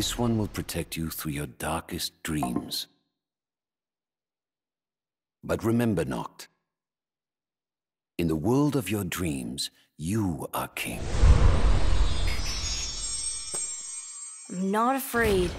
This one will protect you through your darkest dreams. But remember, Noct, in the world of your dreams, you are king. I'm not afraid.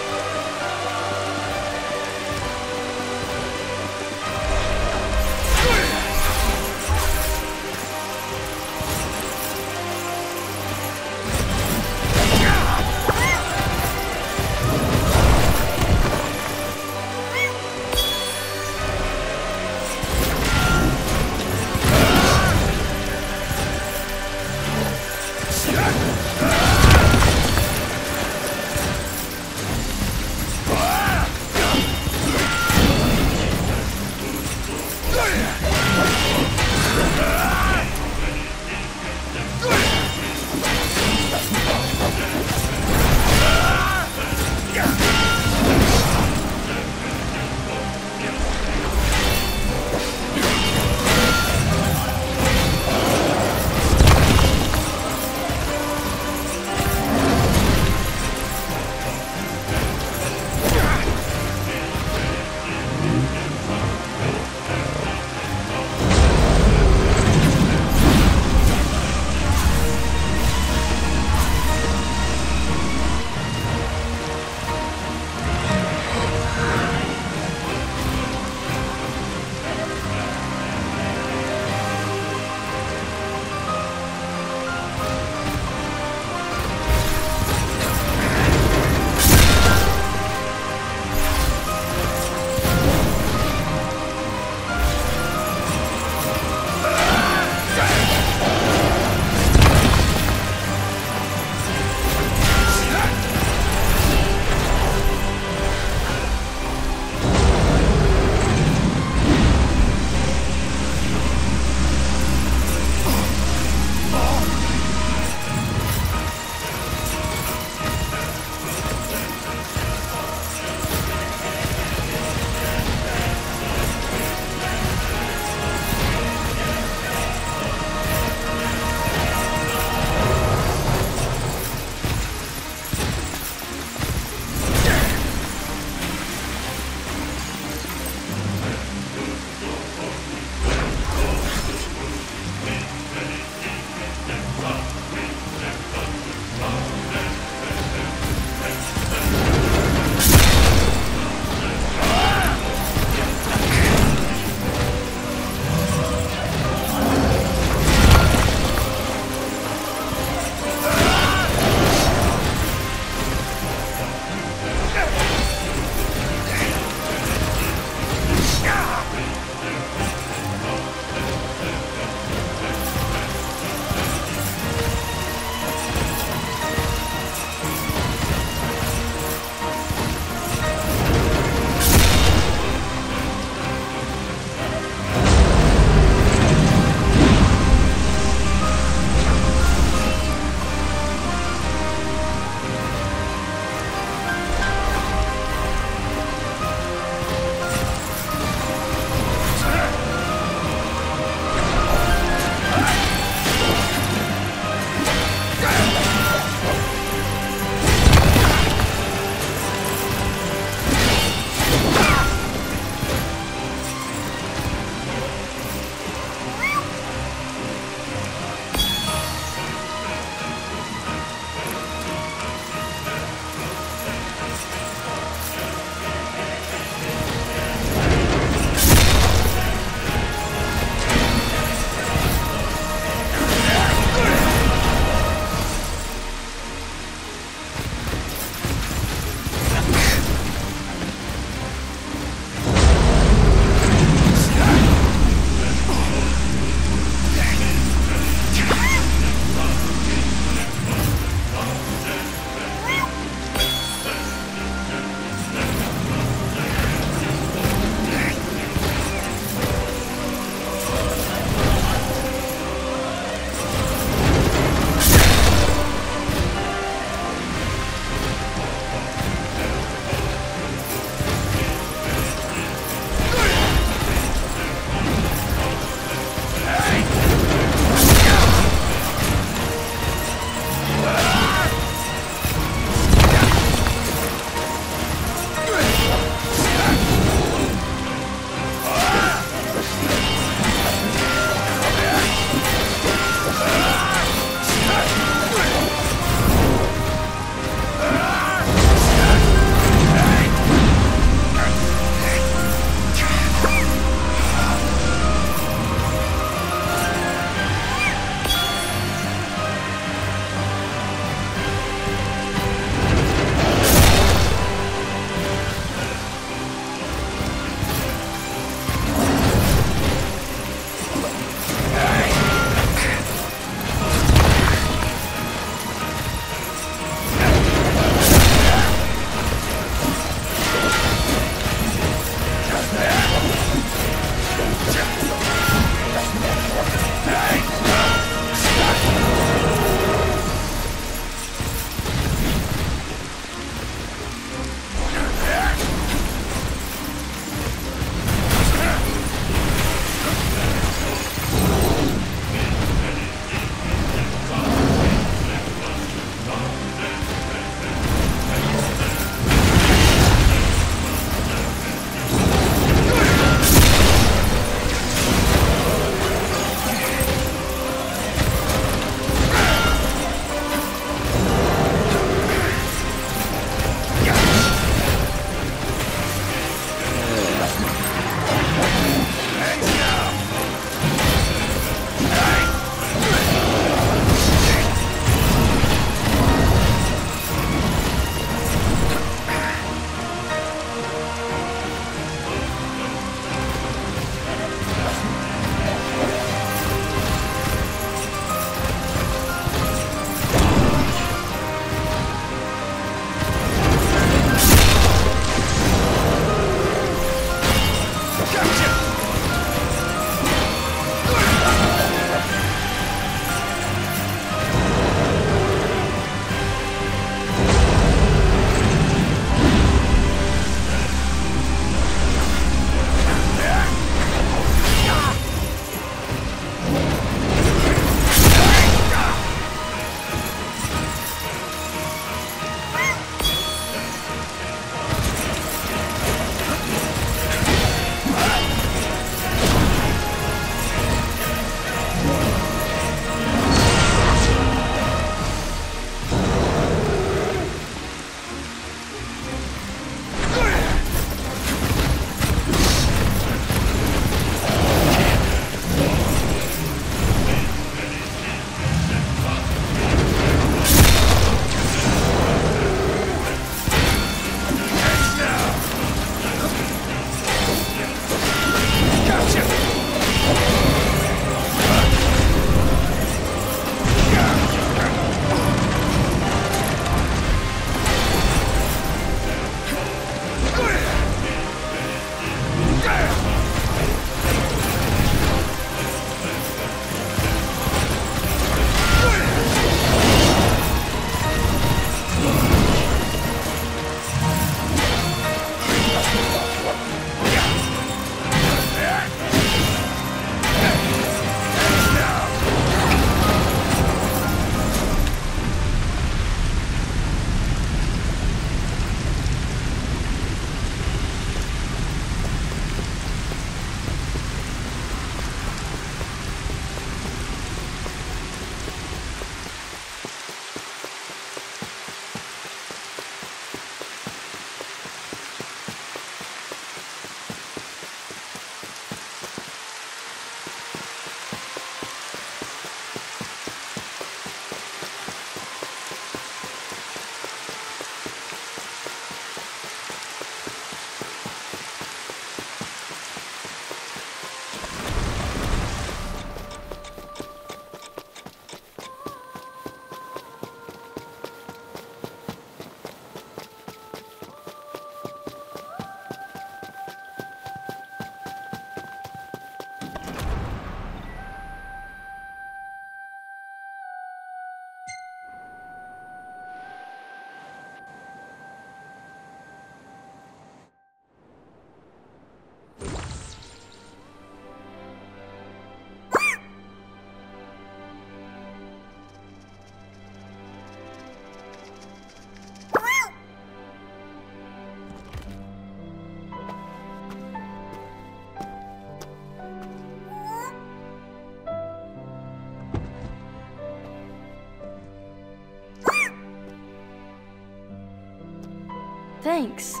Thanks.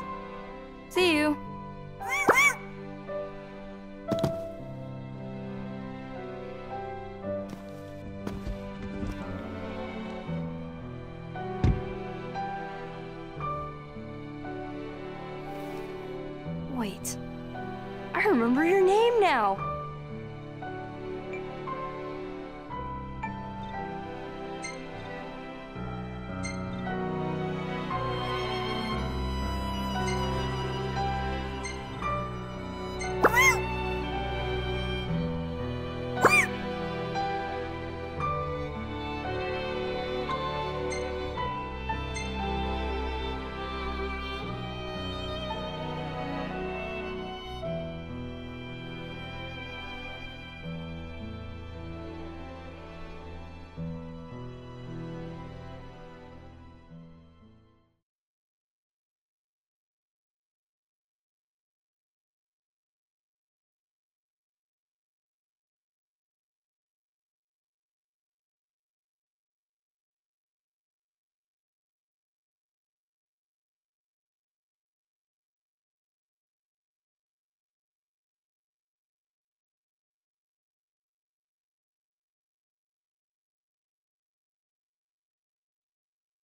See you.